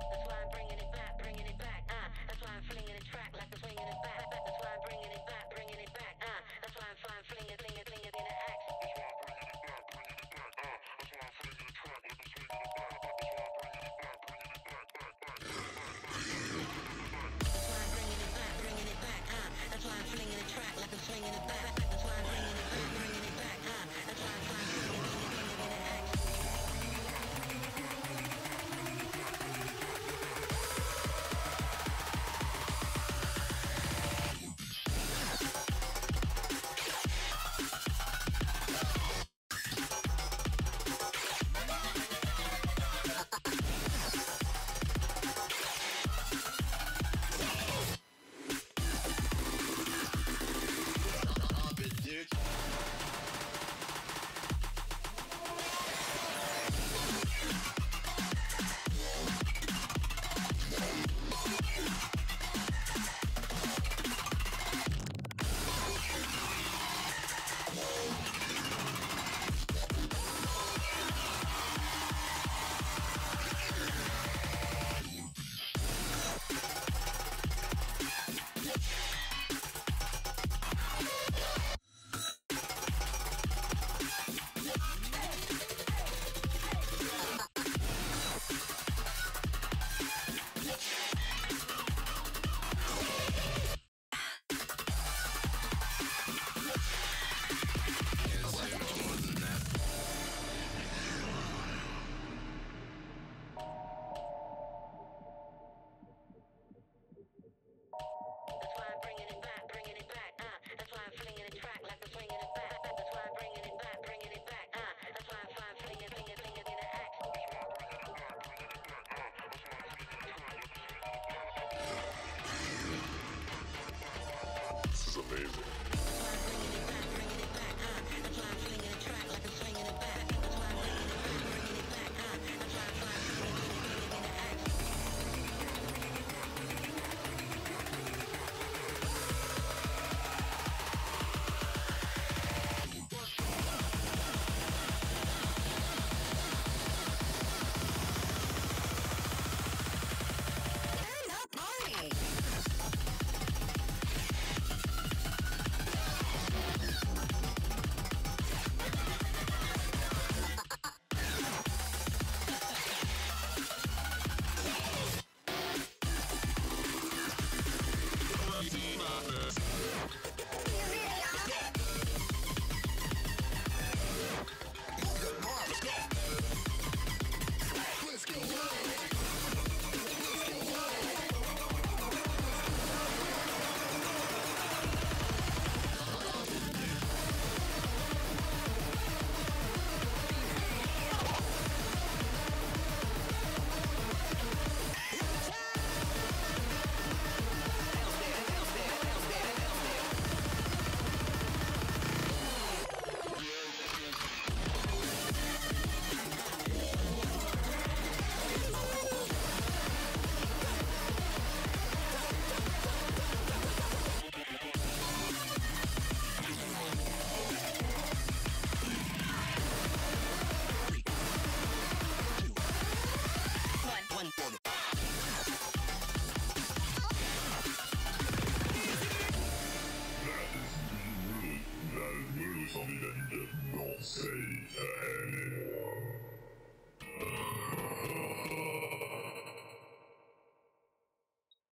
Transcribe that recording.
That's amazing. Yeah.